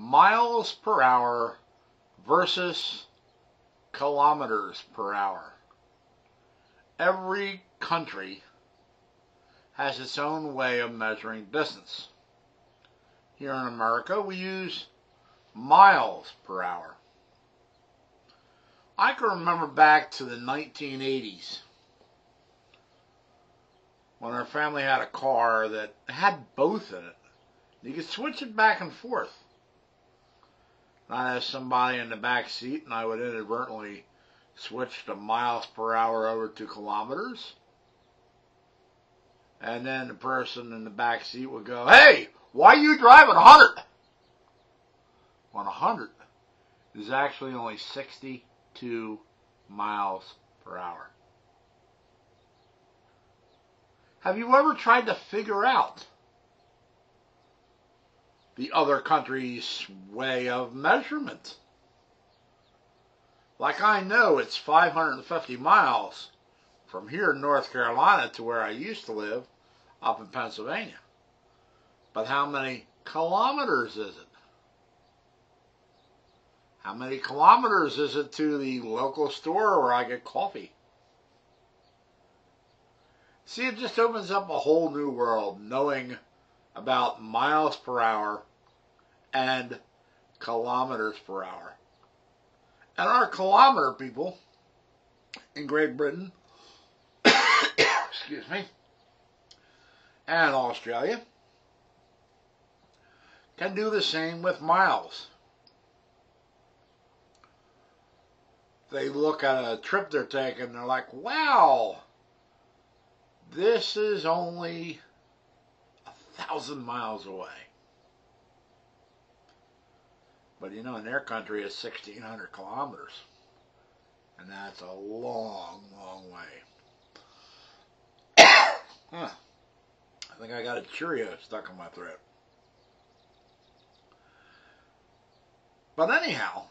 miles per hour versus kilometers per hour. Every country has its own way of measuring distance. Here in America, we use miles per hour. I can remember back to the 1980s when our family had a car that had both in it. You could switch it back and forth. I'd have somebody in the back seat and I would inadvertently switch the miles per hour over to kilometers. And then the person in the back seat would go, Hey, why are you driving 100? When 100 is actually only 62 miles per hour. Have you ever tried to figure out the other country's way of measurement? Like I know it's 550 miles from here in North Carolina to where I used to live up in Pennsylvania. But how many kilometers is it? How many kilometers is it to the local store where I get coffee? See, it just opens up a whole new world knowing about miles per hour and kilometers per hour. And our kilometer people in Great Britain, excuse me, and Australia can do the same with miles. They look at a trip they're taking, and they're like, wow, this is only a thousand miles away. But you know, in their country, it's 1,600 kilometers. And that's a long, long way. huh. I think I got a Cheerio stuck in my throat. But anyhow,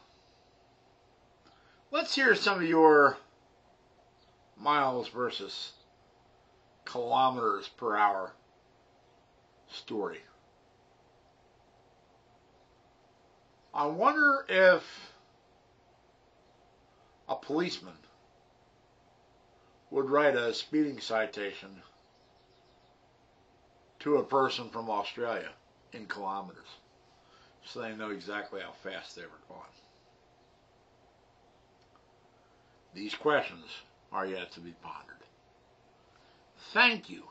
let's hear some of your miles versus kilometers per hour story. I wonder if a policeman would write a speeding citation to a person from Australia in kilometers so they know exactly how fast they were going. These questions are yet to be pondered. Thank you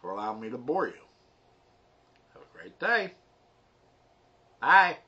for allowing me to bore you. Have a great day. Bye.